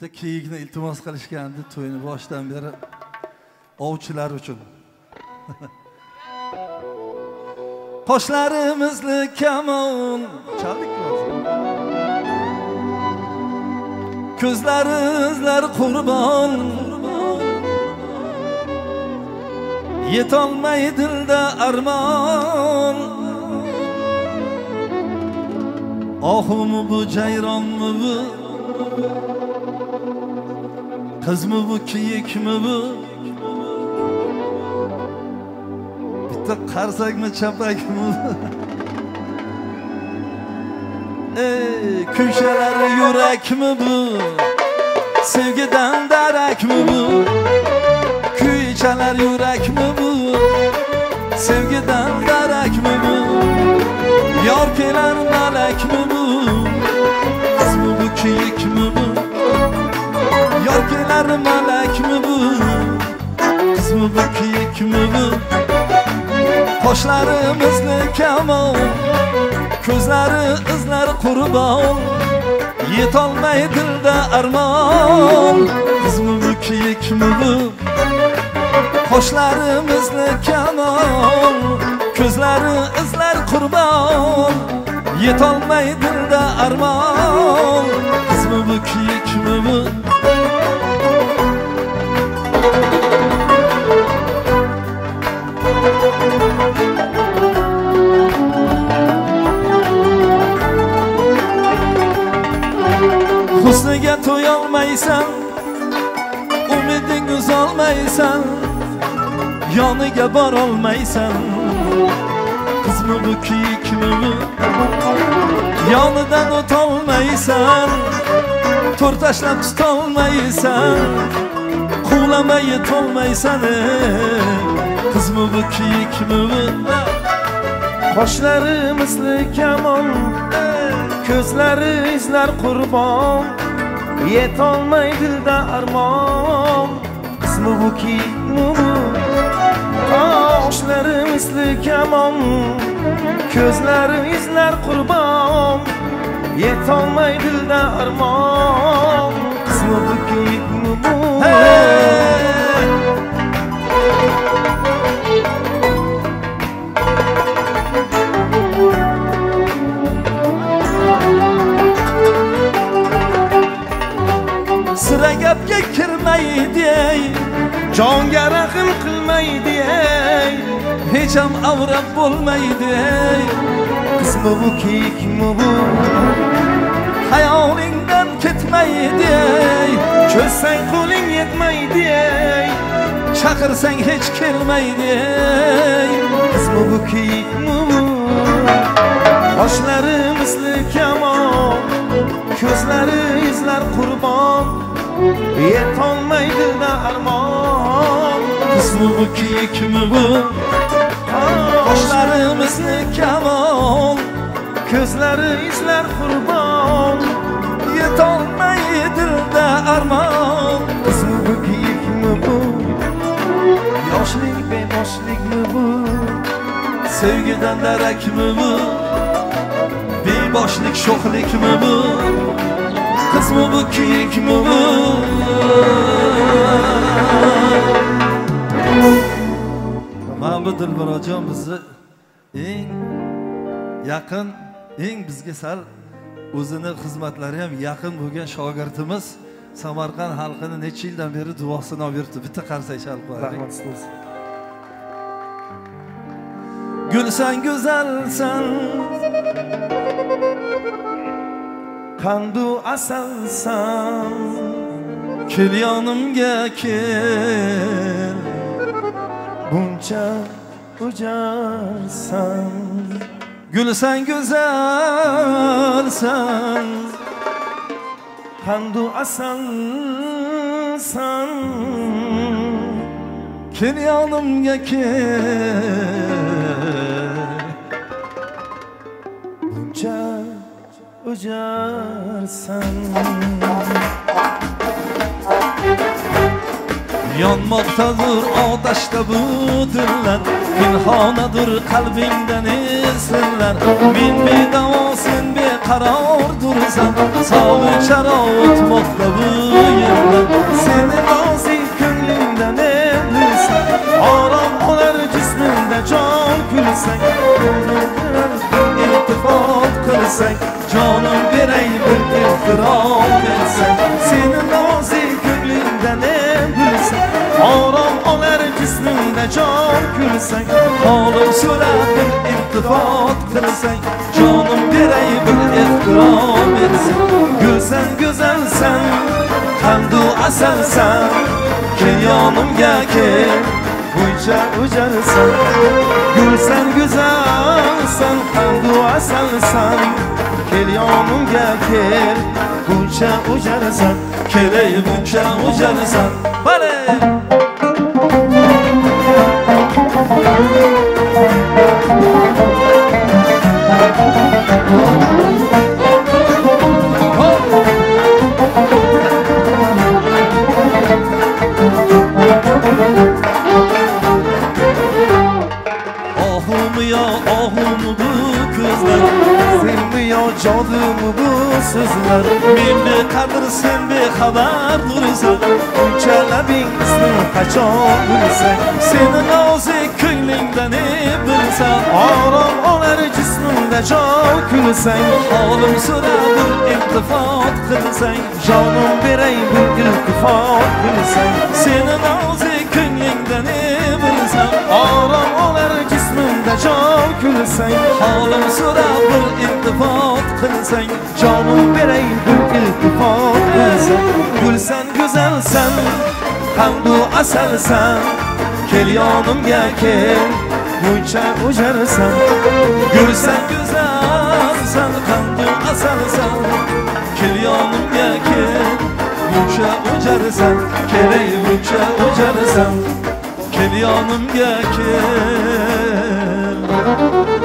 bitta kiyikni iltimos qilishgandi to'yni boshidan beri ovchilar uchun. Qoshlarimizni kamon. Chaldikmi ko'zlari izlar qurbon. Yetolmay dilda armon. Ohumi bu jayronmi bu? Qizmi bu kiyikmi bu? Bitta qarsakmi chapakmi bu? Ey köşeleri yurakmi bu? Sevgiden darakmi bu? Kuychalar yurakmi bu? Sevgiden darakmi bu? Yor kelar malakmi bu yor kelar malakmi bu? Qizmi bu kiyikmi bu? Qoshlarimizni kamon ko'zlari izlari qurbon yetolmay dilda armon qizmi bu kiyikmi bu? Qoshlarimizni kamon ko'zlari izlar qurbon yetolmay dilda armon qizmi bu kiyikmi bu olmaysan uzolmaysan yoniga borolmaysan. Qizmi bu kiyikmi bu? Yonidan o'tolmaysan to'r tashlab tutolmaysan. Quvlamay yetolmaysan e, qizmi bu kiyikmi bu? Qoshlarimizni kamon ko'zlari izlar qurbon. Yetolmay dilda armon. Qismi bu kiyikmi bu qoshlarimizni kamon ko'zlari izlar qurbon yetolmay qismi bu kiyikmi bu Hey! sira gapga kirmaydi jonga rahm qilmaydi ey. Hech ham avrab bo'lmaydi qismi bu kiyikmi bu? Hayolingdan ketmaydi ey. Ko'rsang qo'ling yetmaydi ey. Chaqirsang hech kelmaydi ey. Qismi bu kiyikmi bu? Qoshlarimizni kamon ko'zlari izlar qurbon. Yetolmaydi da armon. Qismi bu kiyikmi bu? Qoshlarimizni kamon ko'zlari izlar qurbon yetolmay dilda armon qismi bu kiyikmi bu? Yoshlik beboshlikmi bu? Sevgidan darakmi bu? Beboshlik sho'xlikmi bu? Qizmi bu kiyikmi bu mana bu bizni eng yaqin eng bizga sal o'zini xizmatlari ham yaqin bo'lgan shogirdimiz samarqand xalqini necha yildan beri duosini olib yuribdi. Bitta qarsak chalib qo'yaylik rahmat sizga gulsan go'zalsan qandu asalsan kel yonimga kel buncha o'jarsan gulsan go'zalsan qandu asalsan kel yonimga kel buncha o'jarsan yonmoqdadir otashda bu dillar pinhonadir qalbingdan esirlar men bedavo sen beqaror dursan sog'i charo o'tmoqda bu jon kulsang Olim so'radim iltifot qilsang Jonim beray bir ehtirom etsang gulsan go'zalsan qandu asalsan kel yonimga kel buncha o'jarsan gulsan go'zalsan qandu asalsan kel yonimga kel buncha o'jarsan Keley buncha o'jarsan Bale jodumu bu so'zlar Men beqadr sen bexabar dursan buncha labing ismi qachon bilsang Seni nozik ko'nglingda ne bilsam orom olar jismimda jon kulsang Holim so'radim iltifot qilsang jonim beray bir iltifot bilsang Seni ko'nglingda ne bilsam orom olar jismimda jon kulsang Holim so'rab bir iltifot qilsang jonim beray bir iltifot bilsang gulsan go'zalsan qandu asalsan kel yonimga kel buncha o'jarsan Gulsan go'zalsan qandu asalsan Kel yonimga kel buncha o'jarsan Kelay buncha o'jarsan Kel yonimga kel Thank you.